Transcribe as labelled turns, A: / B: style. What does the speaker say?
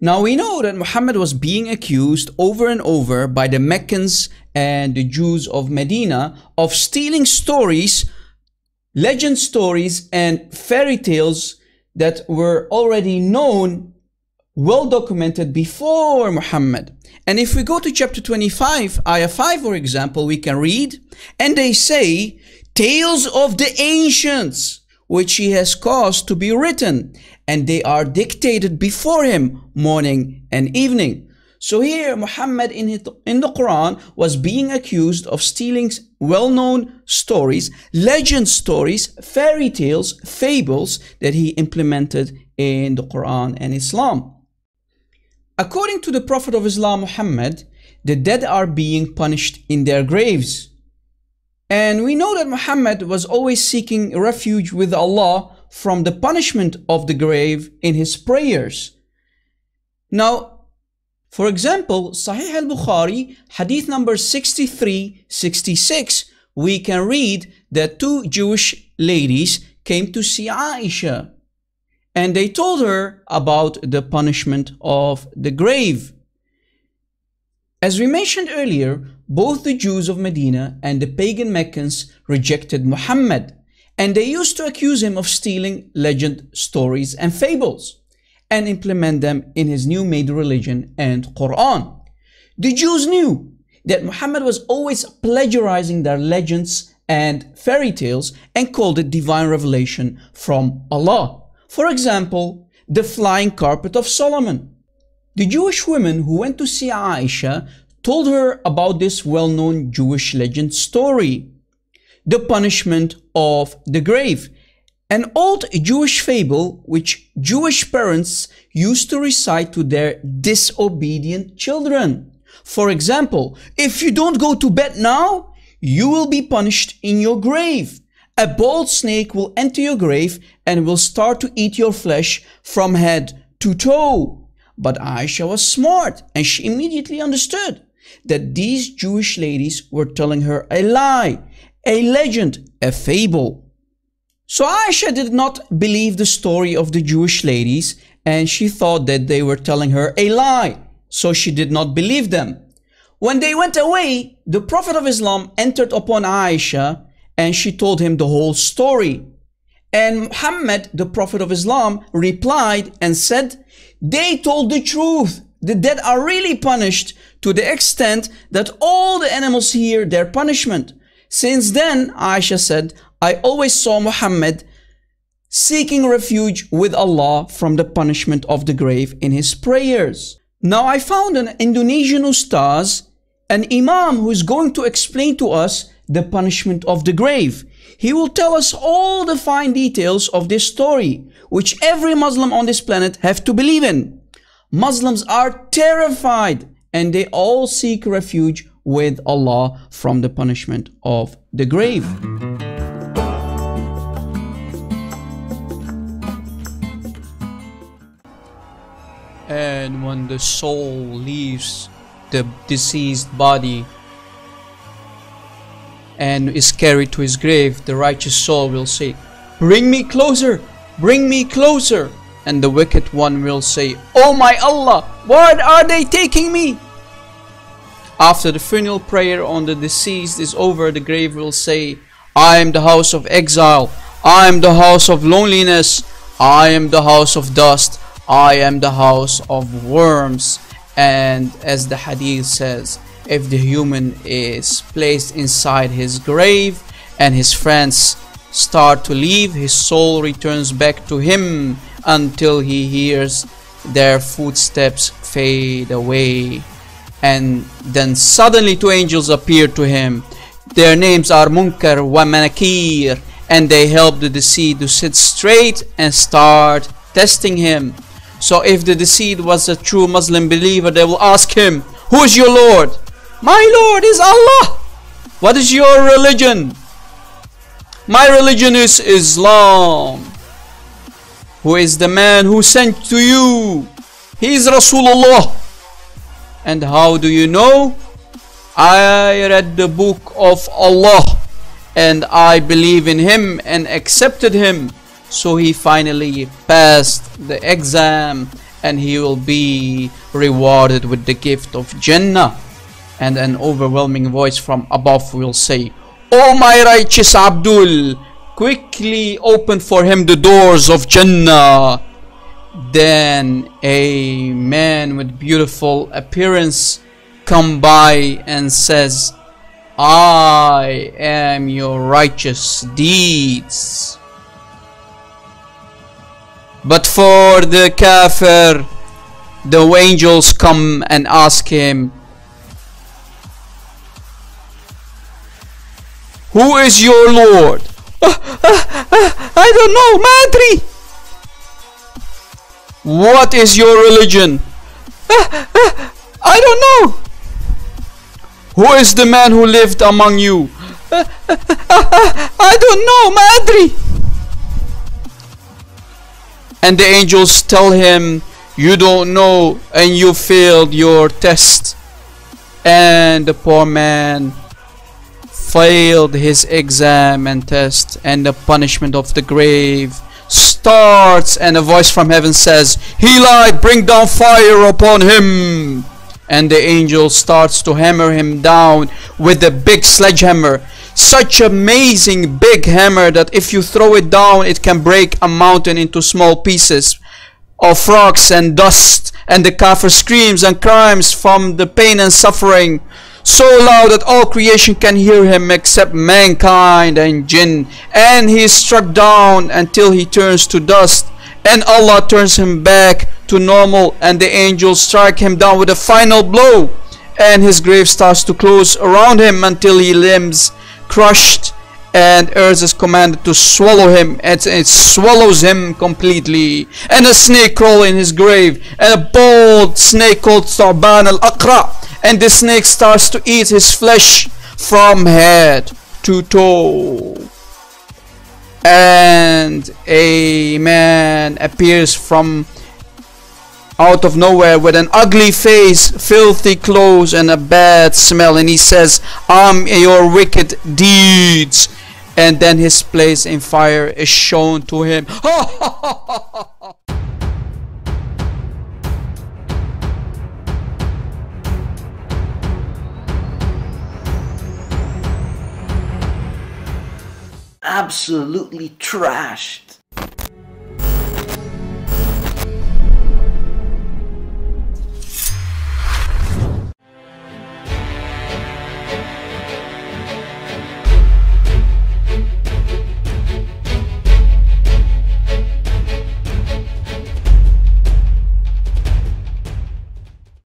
A: Now we know that Muhammad was being accused over and over by the Meccans and the Jews of Medina of stealing stories, legend stories, and fairy tales that were already known, well documented before Muhammad. And if we go to chapter 25, ayah 5, for example, we can read, and they say, Tales of the ancients, which he has caused to be written, and they are dictated before him morning and evening. So here Muhammad in, in the Quran was being accused of stealing well-known stories, legend stories, fairy tales, fables that he implemented in the Quran and Islam. According to the Prophet of Islam Muhammad, the dead are being punished in their graves. And we know that Muhammad was always seeking refuge with Allah from the punishment of the grave in his prayers. Now, for example, Sahih al-Bukhari, hadith number 6366, we can read that two Jewish ladies came to see Aisha and they told her about the punishment of the grave. As we mentioned earlier, both the Jews of Medina and the pagan Meccans rejected Muhammad and they used to accuse him of stealing legend stories and fables and implement them in his new made religion and Quran. The Jews knew that Muhammad was always plagiarizing their legends and fairy tales and called it divine revelation from Allah. For example, the flying carpet of Solomon. The Jewish women who went to see Aisha told her about this well-known Jewish legend story the punishment of the grave. An old Jewish fable which Jewish parents used to recite to their disobedient children. For example, if you don't go to bed now, you will be punished in your grave. A bold snake will enter your grave and will start to eat your flesh from head to toe. But Aisha was smart and she immediately understood that these Jewish ladies were telling her a lie a legend, a fable. So Aisha did not believe the story of the Jewish ladies and she thought that they were telling her a lie. So she did not believe them. When they went away, the Prophet of Islam entered upon Aisha and she told him the whole story. And Muhammad, the Prophet of Islam, replied and said, They told the truth. The dead are really punished to the extent that all the animals hear their punishment. Since then, Aisha said, I always saw Muhammad seeking refuge with Allah from the punishment of the grave in his prayers. Now I found an Indonesian ustaz, an imam who is going to explain to us the punishment of the grave. He will tell us all the fine details of this story, which every Muslim on this planet have to believe in. Muslims are terrified and they all seek refuge with Allah from the punishment of the grave. And when the soul leaves the deceased body and is carried to his grave, the righteous soul will say, Bring me closer, bring me closer. And the wicked one will say, Oh my Allah, where are they taking me? After the funeral prayer on the deceased is over, the grave will say, I am the house of exile. I am the house of loneliness. I am the house of dust. I am the house of worms. And as the hadith says, if the human is placed inside his grave and his friends start to leave, his soul returns back to him until he hears their footsteps fade away and then suddenly two angels appeared to him. Their names are Munkar wa Manakir and they helped the deceased to sit straight and start testing him. So if the deceased was a true Muslim believer, they will ask him, Who is your Lord? My Lord is Allah. What is your religion? My religion is Islam. Who is the man who sent to you? He is Rasulullah. And how do you know? I read the book of Allah and I believe in him and accepted him. So he finally passed the exam and he will be rewarded with the gift of Jannah. And an overwhelming voice from above will say, O my righteous Abdul, quickly open for him the doors of Jannah. Then a man with beautiful appearance come by and says, I am your righteous deeds. But for the kafir, the angels come and ask him, Who is your Lord? I don't know, Madri. What is your religion? I don't know. Who is the man who lived among you? I don't know, Madri. And the angels tell him, You don't know and you failed your test. And the poor man failed his exam and test, and the punishment of the grave starts. And a voice from heaven says, He lied, bring down fire upon him. And the angel starts to hammer him down with a big sledgehammer. Such amazing big hammer that if you throw it down it can break a mountain into small pieces of rocks and dust. And the kafir screams and cries from the pain and suffering so loud that all creation can hear him except mankind and jinn. And he is struck down until he turns to dust. And Allah turns him back to normal and the angels strike him down with a final blow. And his grave starts to close around him until he limbs crushed and earth is commanded to swallow him and it swallows him completely and a snake crawl in his grave and a bold snake called Tha'ban al-Aqra and the snake starts to eat his flesh from head to toe and a man appears from out of nowhere with an ugly face, filthy clothes, and a bad smell. And he says, I'm your wicked deeds. And then his place in fire is shown to him.
B: absolutely trash.